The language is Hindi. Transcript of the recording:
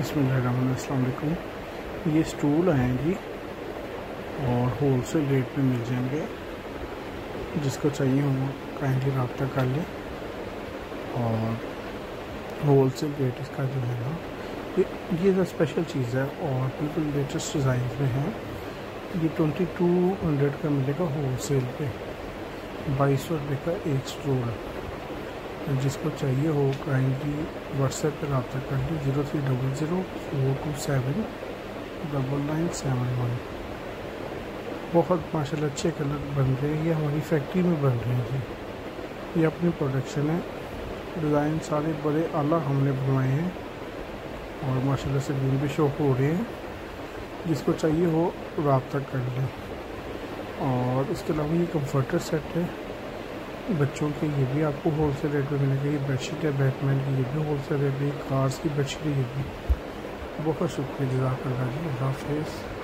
बसमीम ये स्टूल हैं जी और होल सेल रेट पे मिल जाएँगे। जिसको चाहिए हो काइंडली रबता कर ले और होल सेल रेट इसका जो है ना, ये ये स्पेशल चीज़ है और बिल्कुल लेटेस्ट डिज़ाइन में है, ये ट्वेंटी टू हंड्रेड का मिलेगा होल सेल पर बाईस सौ रुपये का एक स्टूल जिसको चाहिए हो काइंडली व्हाट्सएप पर रबता कर लें zero three double zero four two seven double nine seven one बहुत माशा अच्छे कलर बन रहे हैं, ये हमारी फैक्ट्री में बन रहे हैं। ये अपनी प्रोडक्शन है। डिज़ाइन सारे बड़े आला हमने बनवाए हैं। और माशाल्लाह से दिन भी शो हो रहे हैं। जिसको चाहिए हो रबता कर लें। और इसके अलावा ये कंफर्टर सेट है। बच्चों के ये भी आपको होल सेल रेट में मिलेगा ये बेडशीट है बैटमैन की ये भी होल सेल रेट में कार्स की बेडशीट है ये भी। बहुत शुक्रिया जजाक जी हाफिज़।